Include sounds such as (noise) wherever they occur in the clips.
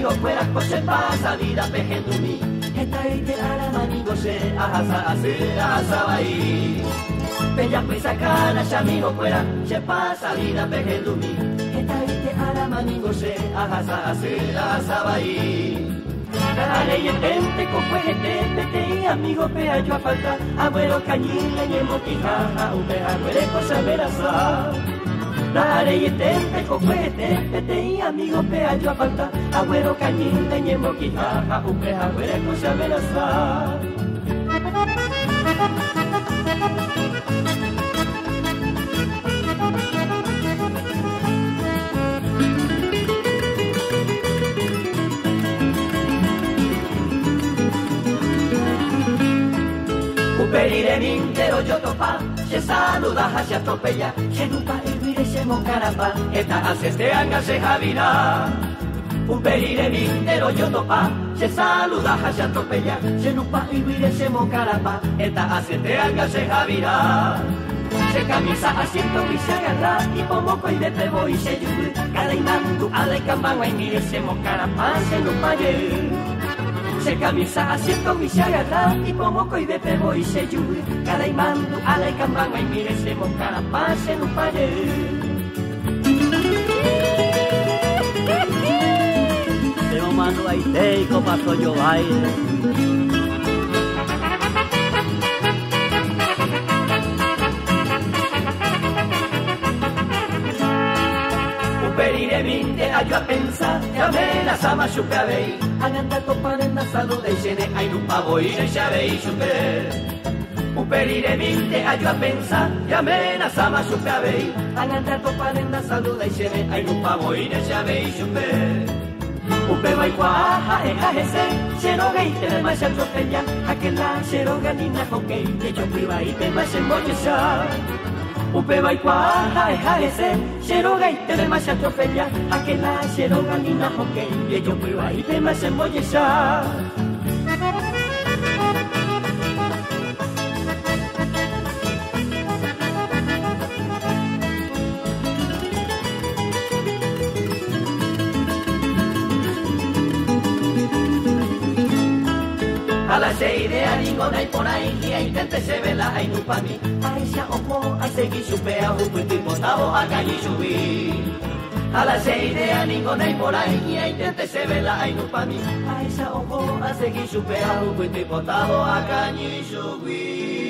amigo fuera coche pasa vida pegendumi. Esta ite ara manigo se ahasa ase ahasa bai. Bella pisa cara, ya amigo fuera se pasa vida pegendumi. Esta ite ara manigo se ahasa ase ahasa bai. Dale y tente con fuerte, pete amigo pea yo a falta, abuelo cañilla y emotijaja, un pea huele cosa veraza. Y tente con fuerte, pete y amigo pea yo falta, abuelo cañilla y emotijaja, un pea huele cosa veraza. Uperire mintero yo topa, se saluda hacia atropella, se nupa elvire se mocarapa, eta azetean gase javira. Uperire mintero yo topa, se saluda hacia atropella, se nupa elvire se mocarapa, eta azetean gase javira. Se camisa asiento y se agarra. Y pomoco y de pebo y se yugue, cada imandu a la cambanga y mire se mocarapa, se nupa se camisa asiento y se agarra y y de pebo y se yugue cada imando a la cambanga y mire se moncara pase no pare Se o mano aí teico paso yo baile vinte anni a pensare a me la sama sciuperei hanno andato parendo a salute se ne hai un pavo e avei sciuperei Uperire vinte anni a pensare a me la sama sciuperei hanno andato parendo a salute se ne hai un pavoire e avei sciuperei upewa ikwaha ehahese xerogeitene maxatzoteya aquela xeroganina jokei techokwivaite maxemboyesa yo priva y te me xa moche xa Upe bai kwa hae hae se Xero gai te me xa trofella Aquela xero ganina hokei E Aze idea ningo nahi pora Ia intente zebela hainu pa mi Aizia opo, aze gizu pea Hukuti postabo akai zubi Ala se idea ningo nahi pora Ia intente zebela hainu pa mi Aizia opo, aze gizu pea Hukuti postabo akai zubi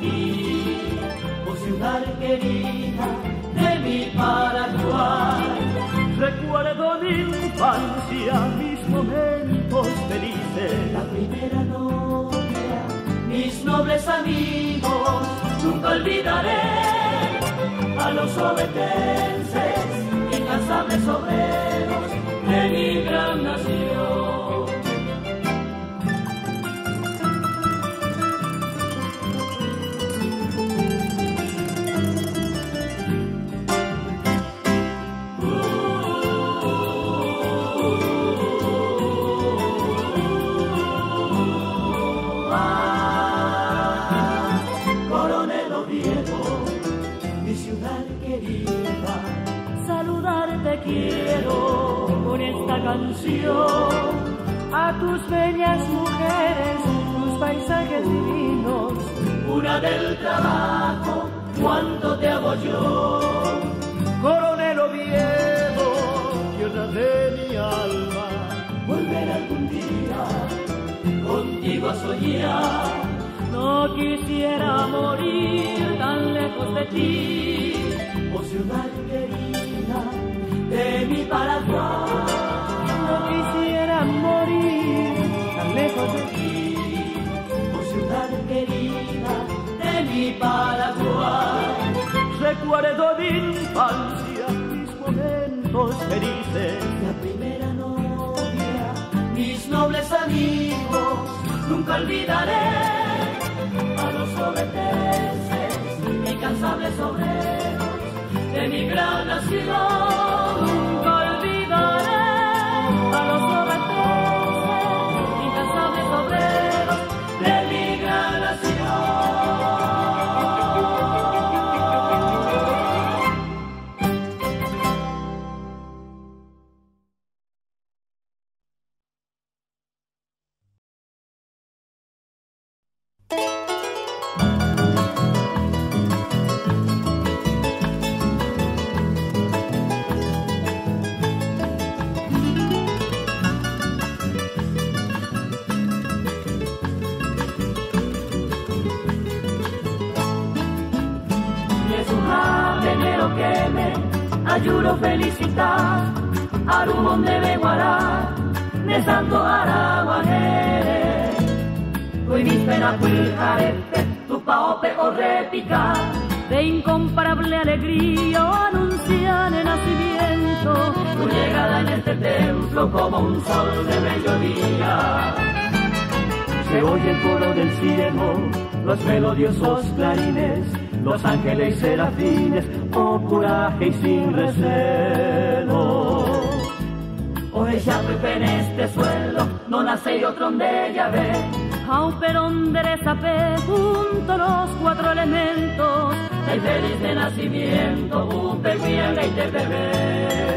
ti. Oh ciudad querida, de mi Paraguay. Recuerdo mi infancia, mis momentos felices. La primera novia, mis nobles amigos, nunca olvidaré a los obetenses, incansables obreros de mi gran nación. A tus bellas mujeres, tus paisajes divinos. Una del trabajo, cuánto te amo yo. Coronel Oviedo, tierra de mi alma. Volver algún día contigo a soñar. No quisiera morir tan lejos de ti. Oh ciudad querida de mi Paraguay. No quisiera morir tan lejos de ti. Oh ciudad querida de mi Paraguay. Recuerdo de infancia mis momentos felices. La primera novia, mis nobles amigos, nunca olvidaré a los sobeteses, incansables obreros de mi gran nación. Sol de mediodía. Se oye el coro del cielo, los melodiosos clarines, los ángeles y serafines, oh coraje y sin recelo. O ella en este suelo, no nace otro donde ella ve. A un perón de resapé junto los cuatro elementos. El feliz de nacimiento, un peguianga y de bebé.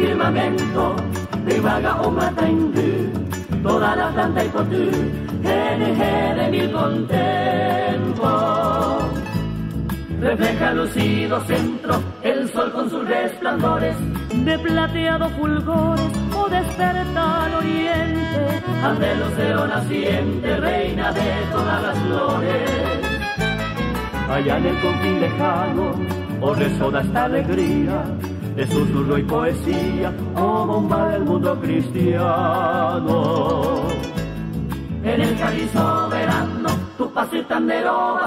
Firmamento, de vaga o mataingú, toda la planta y potú, NG de mil contentos. Refleja lucido centro, el sol con sus resplandores, De plateado fulgores o despertar oriente. ante océano naciente, reina de todas las flores. Allá en el confín lejano, oh resoda esta alegría, de susurro y poesía, oh bomba del mundo cristiano. En el cáliz soberano, tu paso y tandero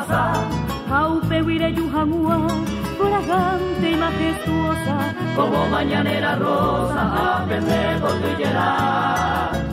huire yuhamua, fragante y majestuosa. como mañanera rosa, aprende cordillera. El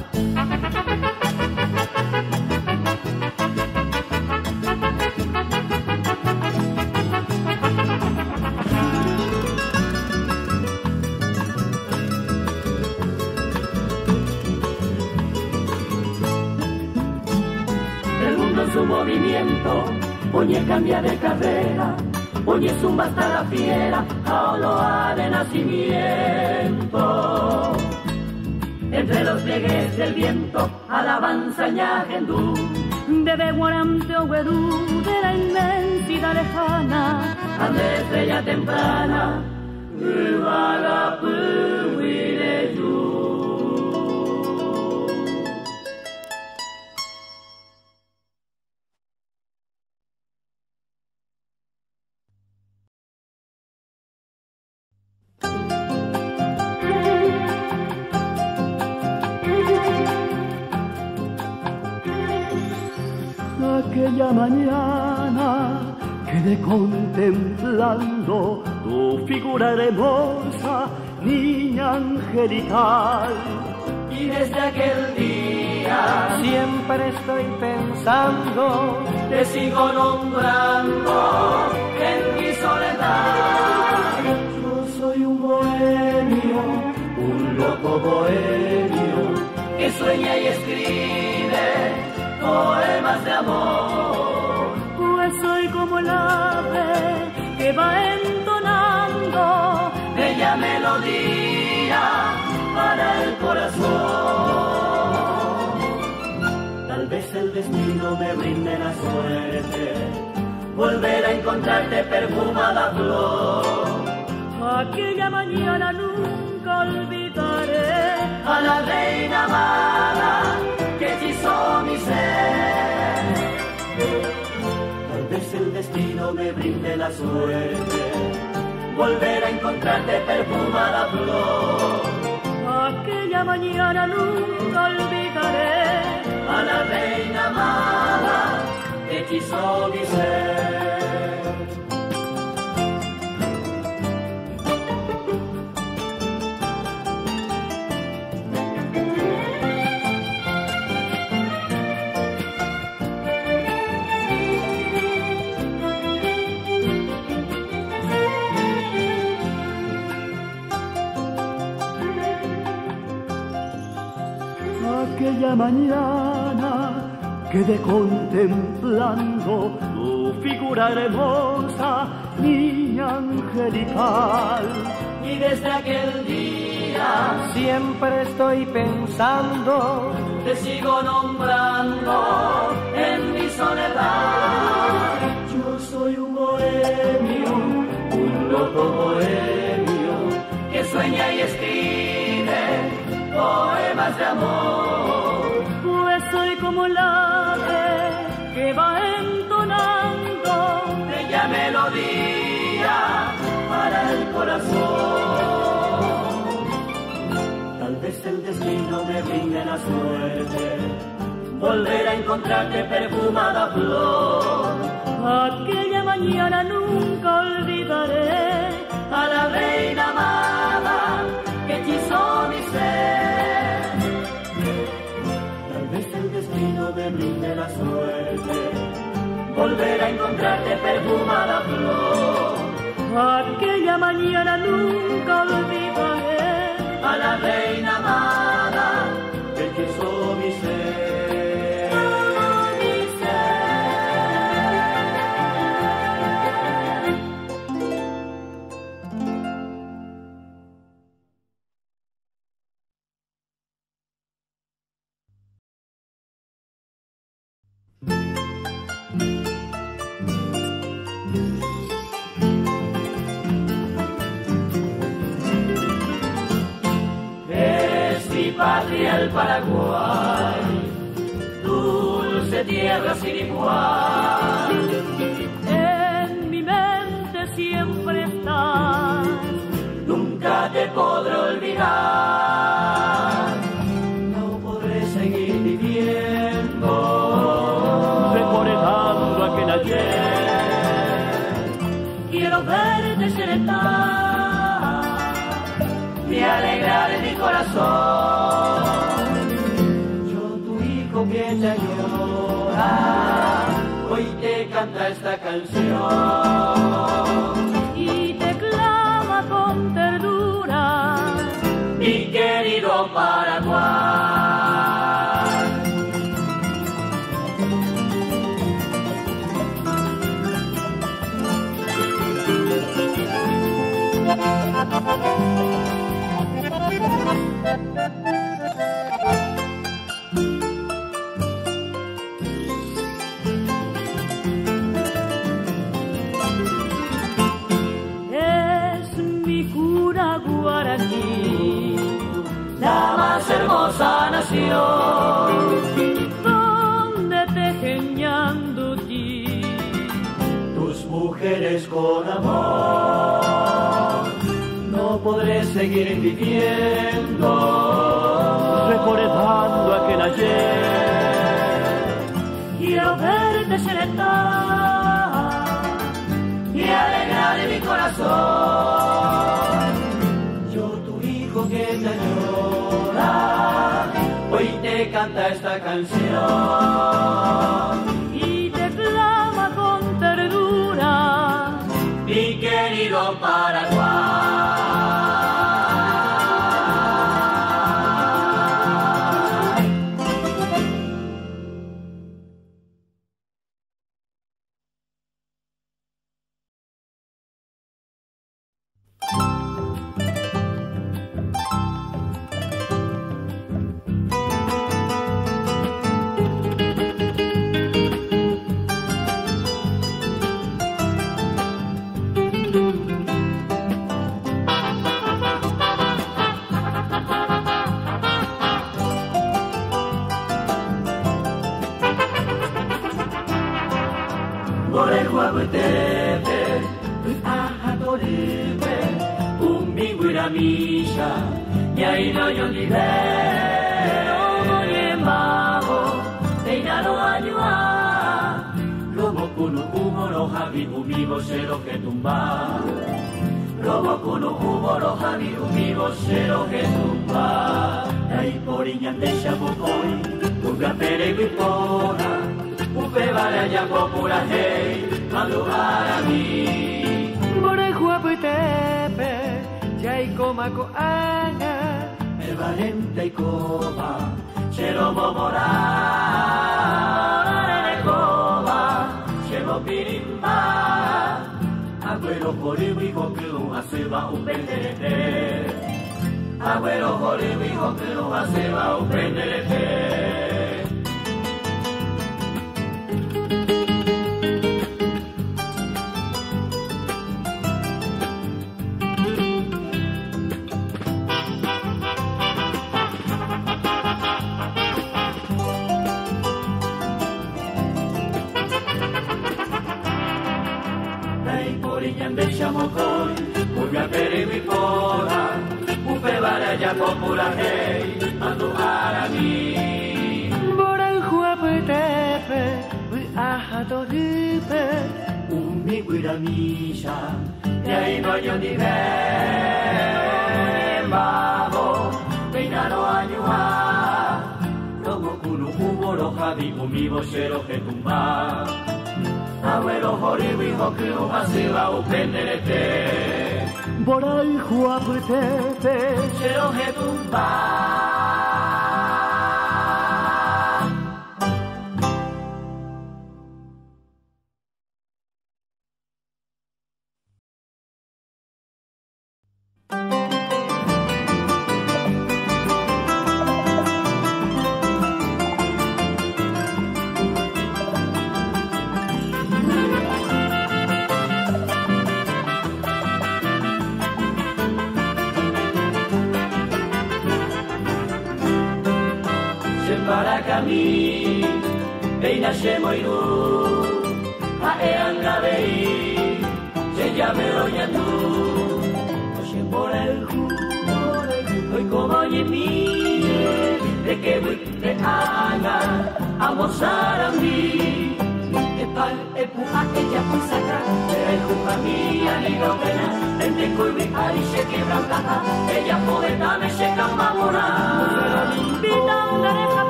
movimiento, Oye cambia de carrera, Oye zumba hasta la fiera, Aoloa de nacimiento. Entre los pliegues del viento, alabanza ñagendú, De Beguarante o de la inmensidad lejana. ande estrella temprana, Uwagapu Aquella mañana quedé contemplando tu figura hermosa, niña angelical. Y desde aquel día Siempre estoy pensando te sigo nombrando en mi soledad. Yo soy un bohemio, un loco bohemio, que sueña y escribe poemas de amor. Soy como el ave que va entonando bella melodía para el corazón. Tal vez el destino me brinde la suerte, volver a encontrarte perfumada flor. Aquella mañana nunca olvidaré a la reina amada que hechizó mi ser. Vez el destino me brinde la suerte, volver a encontrarte perfumada flor. Aquella mañana nunca olvidaré a la reina amada que hechizó mi ser. Mañana quedé contemplando tu figura hermosa, niña angelical. Y desde aquel día siempre estoy pensando, te sigo nombrando en mi soledad. Yo soy un bohemio, un loco bohemio, que sueña y escribe poemas de amor. Como ave que va entonando bella melodía para el corazón. Tal vez el destino me brinde la suerte, volver a encontrarte perfumada flor. Aquella mañana nunca olvidaré a la reina amada que hechizó mi suerte, volver a encontrarte perfumada flor. Aquella mañana nunca olvidaré a la reina amada patria el Paraguay, dulce tierra sin igual. En mi mente siempre estás, nunca te podré olvidar. Alegrar mi corazón. Yo, tu hijo que te llora, hoy te canta esta canción. y te clama con ternura. Mi querido Paraguay. Es mi cura guaraní, la más hermosa nación. donde tejen tus mujeres con amor. Podré seguir viviendo, recordando aquel ayer. Quiero verte serentar y alegrar mi corazón. Yo, tu hijo que te llora, hoy te canta esta canción. y maisha yainayonileo moye maho einaloanywa robo kuno hubo los javi humivo cero que tumba robo kuno hubo los javi humivo cero que tumba dai poriña de chabocoi purga pere hey malu mí more guapo Ana, El Valente y Coma, Cheromo Mora, Coma, Chemo Pirimba, Abuelo Horiwi Hoku, Aseba Upenderete, Abuelo Horiwi Hoku, Aseba Upenderete. Dai porinyan de chamokoi, Uga periwi pora, Upe vara ya popula hei, Manu arami. Borejua Putepe, Ahadoripe, Umi guira misha, y ahí no hay ni ve. Babo, peinaro añua, Robo kunu umoro jabi, umi boshero ketumba. Abuelo horiwi hoku, asiba upenderete. Borejua Putepe, Shero ketumba.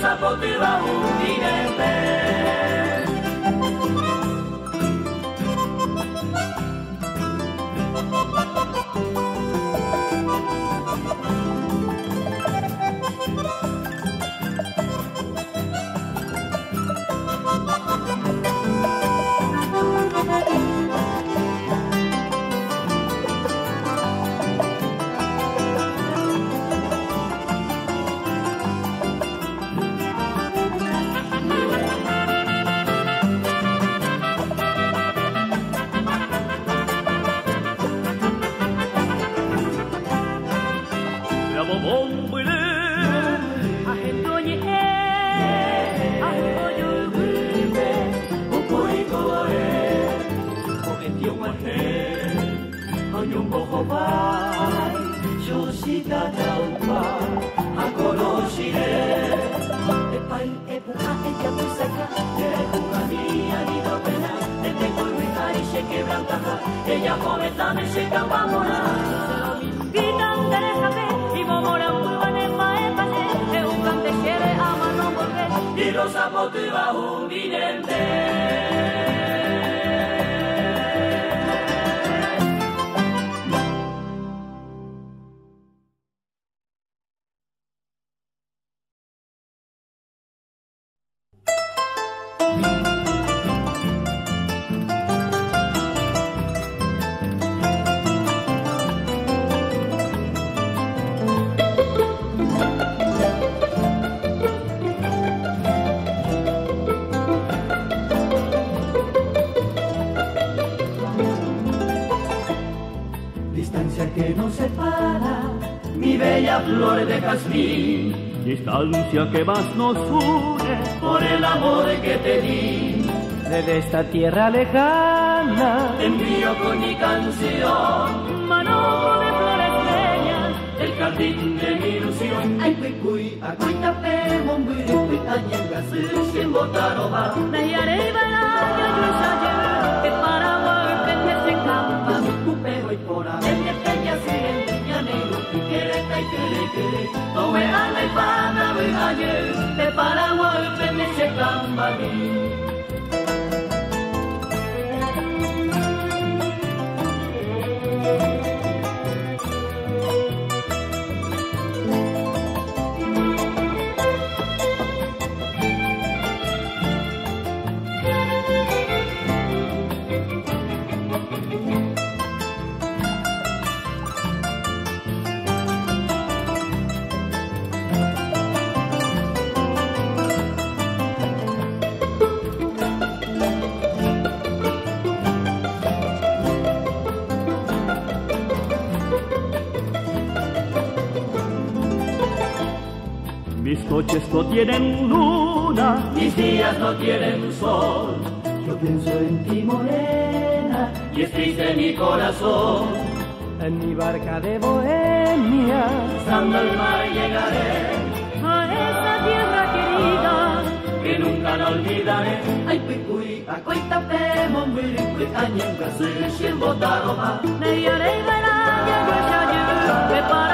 Zapotes va un. Flor de jazmín, distancia que más nos une por el amor que te di. Desde esta tierra lejana te envío con mi canción, manojo de flores bellas, el jardín de mi ilusión. Ay, pecui, acuita pe, momburi, pitanya, gasu, shimbotaroba. Me haré bailar, yo yo que para volver se campa. Cupe hoy por a ver, que peña se ya negro, que quiere, que quiere, quiere. Owe, ale, pana, we, ayer, te para volver se campa, noches no tienen luna, mis días no tienen sol. Yo pienso en ti, morena, y es triste mi corazón. En mi barca de bohemia, cruzando el mar llegaré a esa tierra querida que nunca la olvidaré. Ay, picuy, a cuenta pe, mombiri, cuy, añen, gasu, shimbo, taroma. Me haré bailar, ya yo ya yo,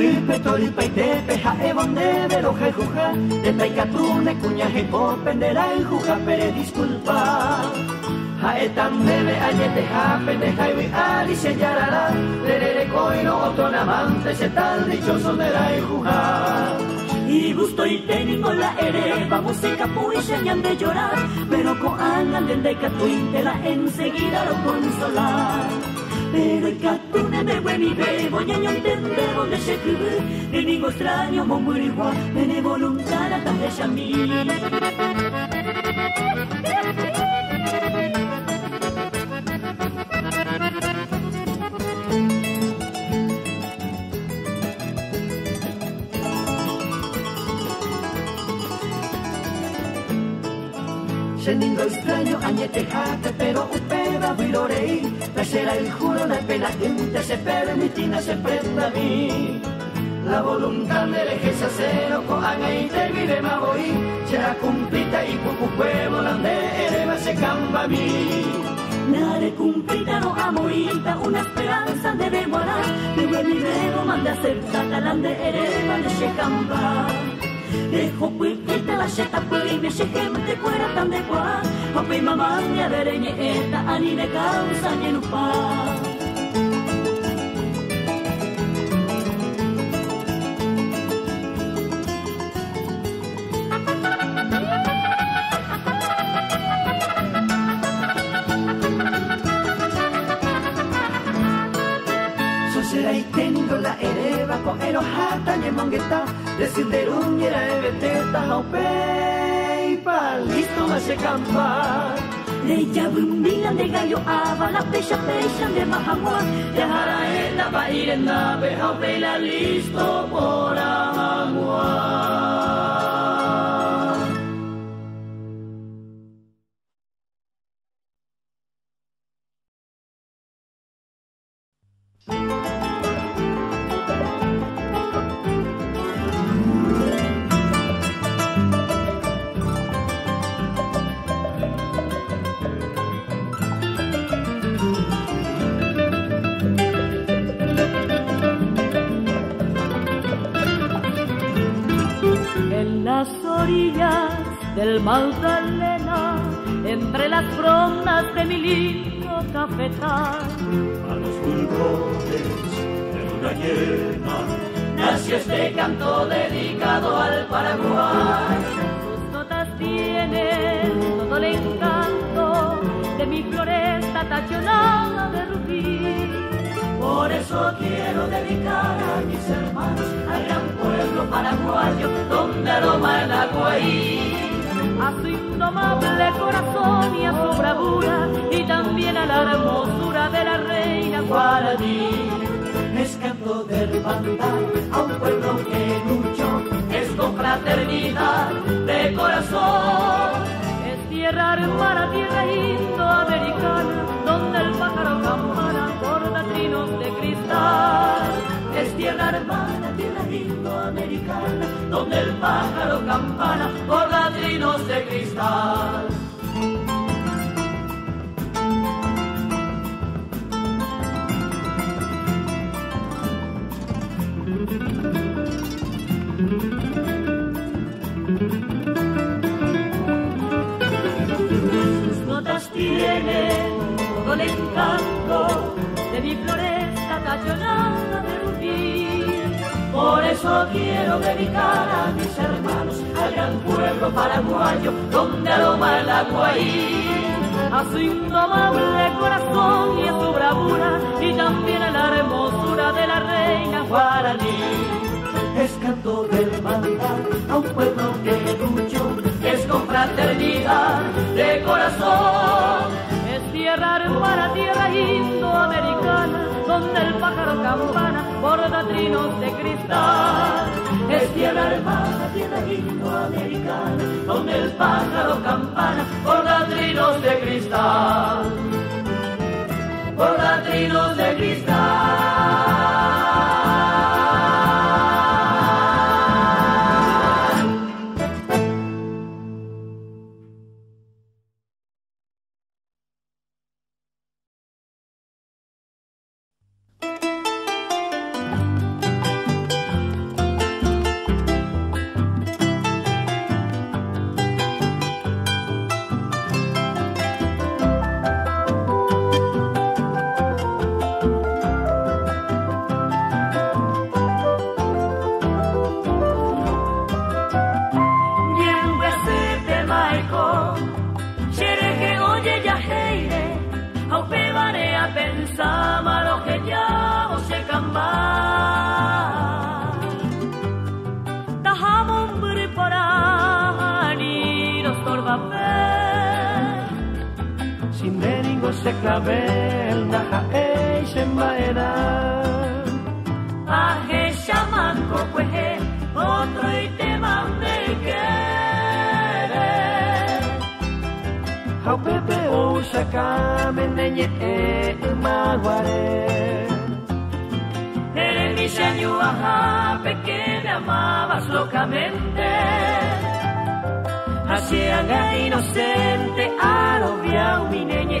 pipe, toripa y tepe, jae bonde, vero jejuja, de taicatune, cuña jepo, pendera juja, pere disculpa. Jae tan bebe, añete ja, pendeja y ari se yarara, lerere coino, otro amante, se tal dichoso de la juja. Y gusto y técnico la ereba, música señal de llorar, pero con angan de catuintela enseguida lo consolar. Pero el catune me voy mi bebo, ñaño entende donde se escribe, enemigo extraño, momurigua, bene voluntad, hasta de mí. Sendindo extraño, añete jate, pero upeda virorei, será el juro, la pena gente se permitina se prenda a mí. La voluntad de lejeza cero, cojan y te vive voy, será cumplita y poco pueblo, lande, ereba se camba a mí. Nare cumplita no amorita, una esperanza de demorar, mi bebo manda ser tatalande, ereba de se camba. Dejo pues que la seta pues me se gente fuera tan de cuá Hope mamá me adereñe esta ani me causa ni no pa será y tengo la ereba con enojata y mongueta decir de ruñera de beteta haupe pa listo más se campa ella bumbilan de gallo ava la pecha pecha de mahamua ya jara en la ir en nave listo por amua Magdalena, entre las frondas de mi lindo cafetal. A los pulgones de luna llena, nació este canto dedicado al Paraguay. Sus notas tienen todo el encanto de mi floresta tachonada de rubí. Por eso quiero dedicar a mis hermanos al gran pueblo paraguayo donde aroma el agua a su indomable corazón y a su bravura y también a la hermosura de la reina guaraní. Es canto del bandal a un pueblo que luchó, es con fraternidad de corazón. Es tierra hermana, tierra indoamericana, donde el pájaro campana borda trinos de cristal. Es tierra hermana, tierra indoamericana, donde el pájaro campana borda trinos de cristal. Sus notas tienen todo el encanto de mi floresta rubí. Por eso quiero dedicar a mis hermanos al gran pueblo paraguayo donde aroma el agua a su indomable corazón y a su bravura y también a la hermosura de la reina guaraní. Es canto del mandal a un pueblo que luchó, es con fraternidad de corazón. Es tierra hermana, tierra indoamericana, donde el pájaro campana borda trinos de cristal. Es tierra hermana, tierra indoamericana, donde el pájaro campana borda trinos de cristal. Borda trinos de cristal. Se clavel na hae shembaera Aje shamanco cueje otro y te mande quiere Hau pepe o shakame nenye e maguare. Eres mi señora que me amabas locamente Hacíanga inocente arobia mi neñe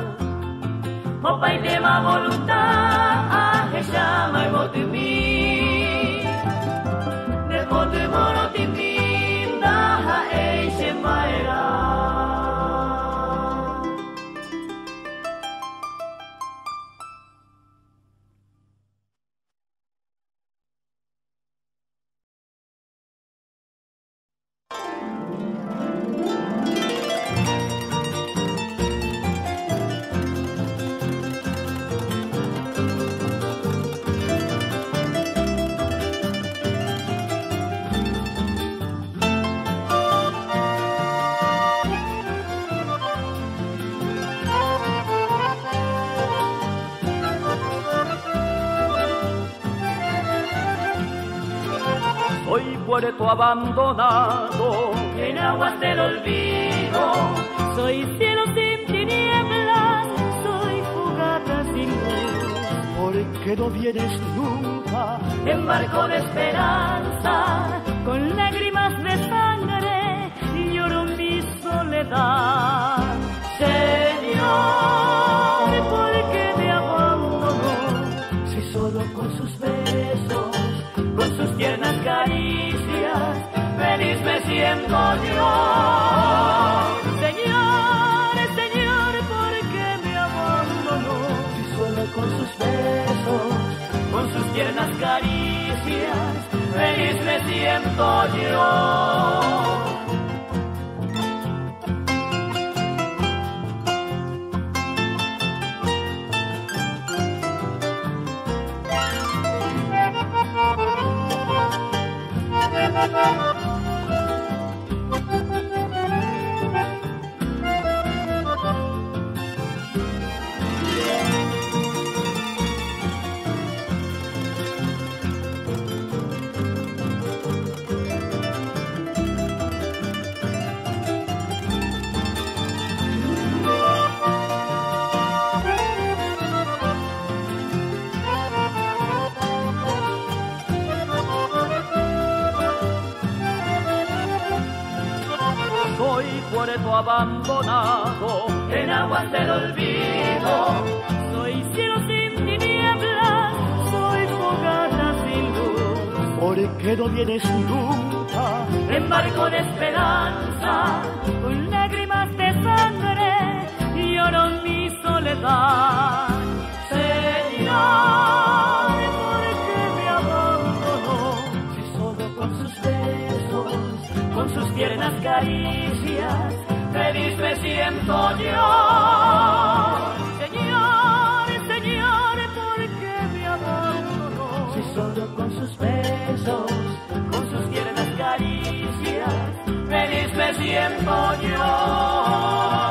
acá opa y tema voluntad me llama y motimi de motemoro abandonado. En aguas del olvido, soy cielo sin tinieblas, soy fogata sin luz. ¿Por qué no vienes nunca? En barco de esperanza, con lágrimas de sangre, lloro mi soledad. Yo. Señor, Señor, ¿por qué me abandonó? Si solo con sus besos, con sus tiernas caricias, feliz me siento yo. (laughs) Soy puerto abandonado. En aguas del olvido, Soy cielo sin tinieblas, soy fogata sin luz. ¿Por qué no vienes nunca? En barco de esperanza, con lágrimas de sangre, lloro mi soledad. Tiernas caricias, feliz me siento yo. Señor, Señor, ¿por qué me abandonó? Si solo con sus besos, con sus tiernas caricias, feliz me siento yo.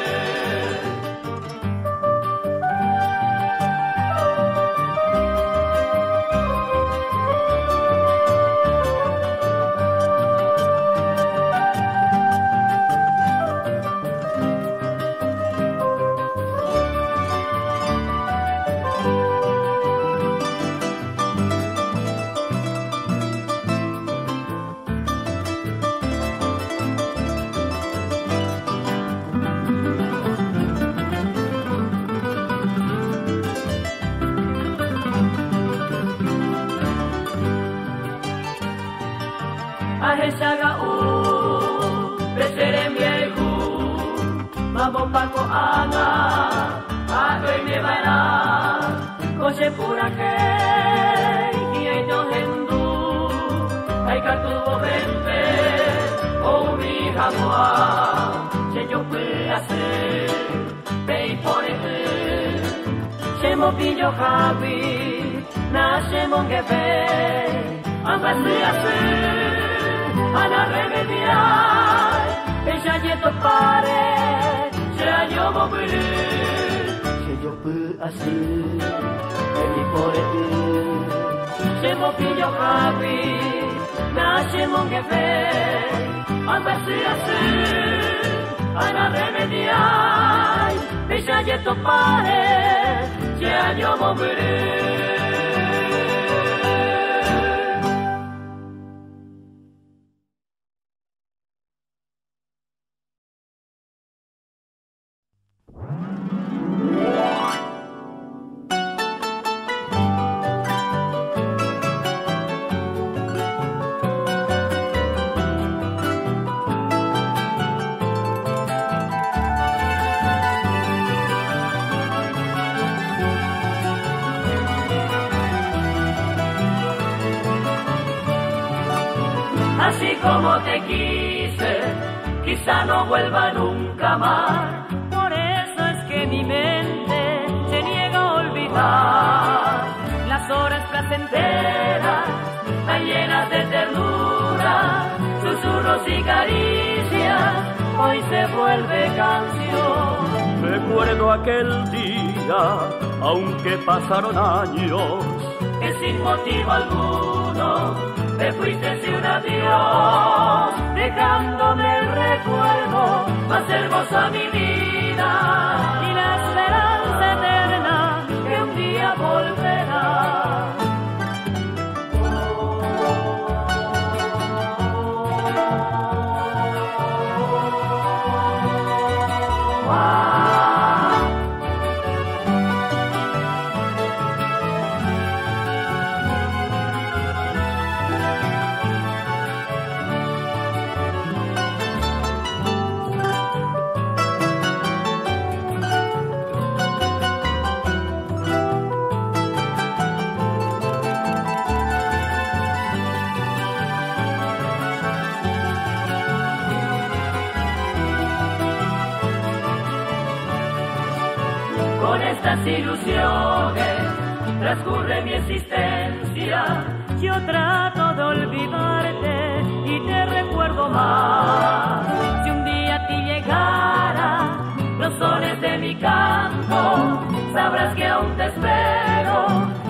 año bombere ahesaga u besere viejo vamos paco anga ato me vaina kose pura que y hay no hendu hay que tu vente o mi jamua se yo puede hacer pei por el se mo pillo javi na se mo que ve ambas se hace ana remediar. Ella yeto pare se yo mo se yo puede hacer pei por el se mo pillo javi na se mo ve ambas se hace ana remediar. Ella yeto pare se yo mo Así como te quise, quizá no vuelva nunca más. Por eso es que mi mente se niega a olvidar las horas placenteras, tan llenas de ternura, susurros y caricias, hoy se vuelve canción. Recuerdo aquel día, aunque pasaron años, que sin motivo alguno te fuiste sin un adiós, dejándome el recuerdo, más hermoso a mi vida Con estas ilusiones transcurre mi existencia. Yo trato de olvidarte y te recuerdo más. Si un día a ti llegara los sones de mi canto, sabrás que aún te espero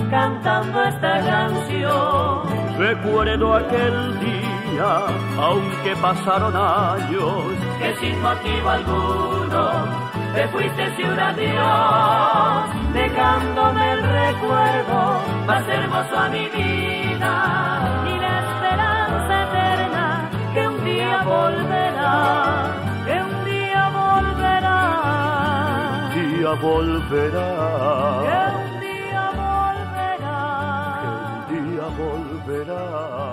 cantando esta canción. recuerdo aquel día, aunque pasaron años, que sin motivo alguno te fuiste sin un adiós, dejándome el recuerdo más hermoso a mi vida. Y la esperanza eterna que un día volverá, que un día volverá, día volverá, que un día volverá, que un día volverá.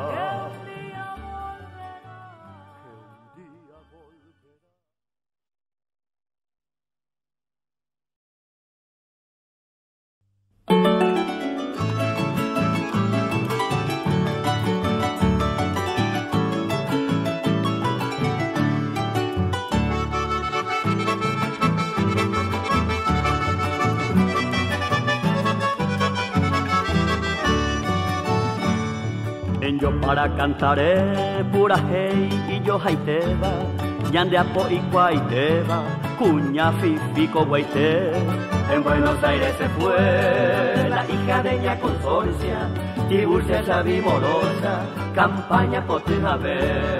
Para cantaré pura hey y yo haiteba, yande apo y guaiteba, cuña fifico guaite. En Buenos Aires se fue la hija de ella Consorcia, Tiburcia esa vivorosa, campaña por ver.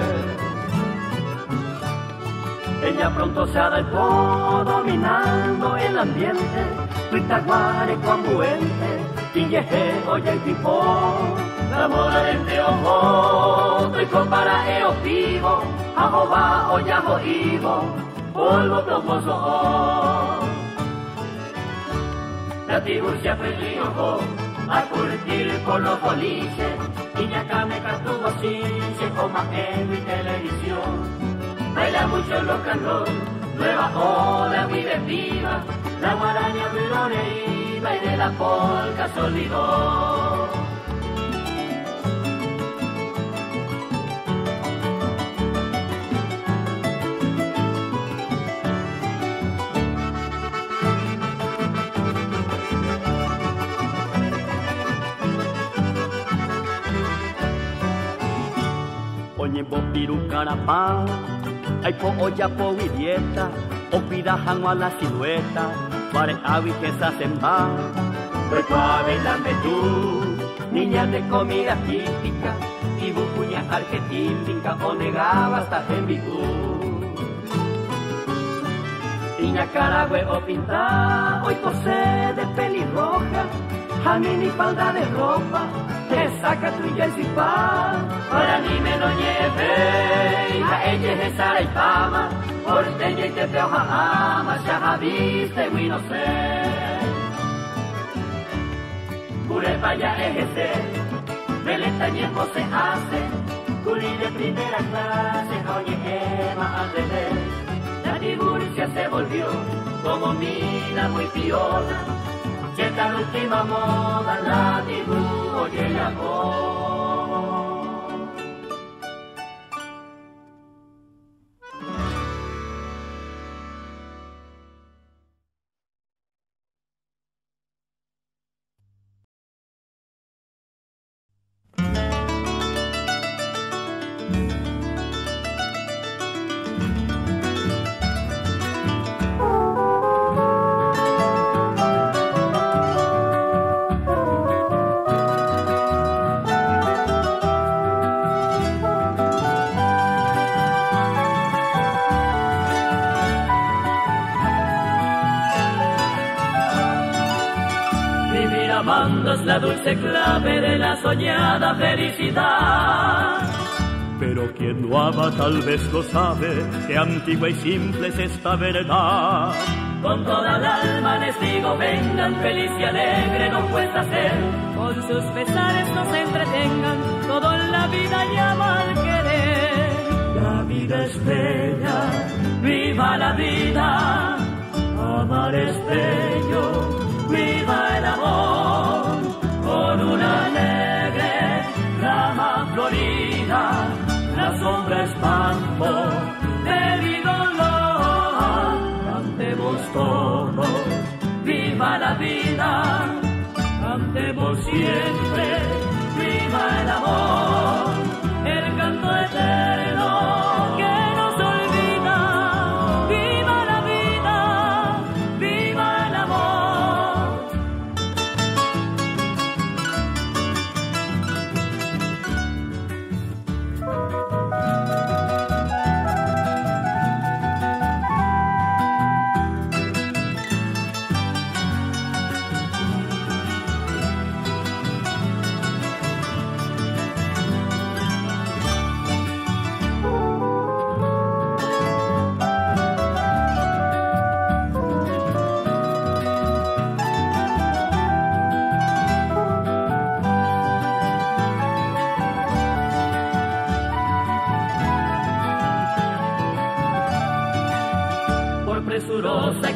Ella pronto se adaptó dominando el ambiente, Tuitaguare, Cuambuente, Tilleje, oye y del teojo, y compara eo vivo, ajoba, oyajo ivo, polvo plomoso. La tiburcia peliojo, a curtir por los boliches, y ya me cartuvo sin se coma en mi televisión. Baila mucho los and nueva ola vive viva, la guaraña iba y de la polca se olvidó. Oye, bo piru carapá, ay po olla po vivieta, o pida a la silueta, para avi que se hacen va. Pues dame tú, niña de comida típica, y bucuña argentínica, o negaba hasta Hembicú. Niña caragüe o pinta, hoy posee de pelirroja, a mí ni falda de ropa, te saca tu y para mí me lo lleve, a ella es Sara y Pama, porteña y te veo ama, ya viste, muy no sé. Pure ya es ese, veleta tiempo se hace, curi de primera clase, oye Emma al revés. La figura se volvió como mina muy piola, que esta última moda la dibu, oye la. De la soñada felicidad. Pero quien no ama tal vez lo sabe, que antigua y simple es esta verdad. Con toda el alma les digo, vengan, feliz y alegre no cuesta ser. Con sus pesares no se entretengan, todo en la vida llama al querer. La vida es bella, viva la vida, amar es bello, viva el amor con una alegre rama florida, la sombra espanto de mi dolor. Cantemos todos, viva la vida, cantemos siempre, viva el amor,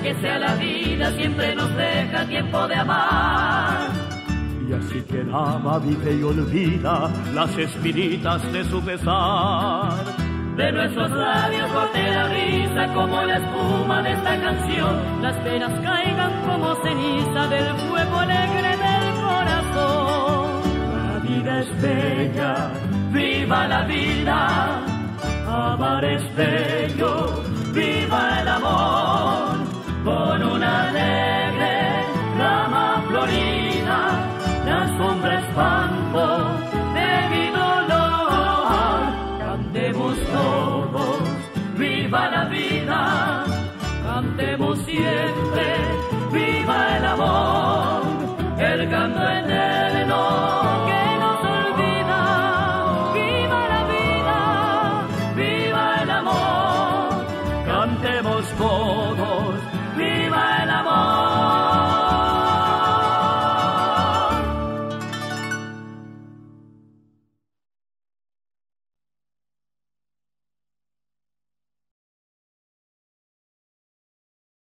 que sea la vida, siempre nos deja tiempo de amar. Y así quien ama, vive y olvida las espiritas de su pesar. De nuestros labios bote la risa como la espuma de esta canción. Las penas caigan como ceniza del fuego alegre del corazón. La vida es bella, viva la vida. Amar es bello, viva el amor el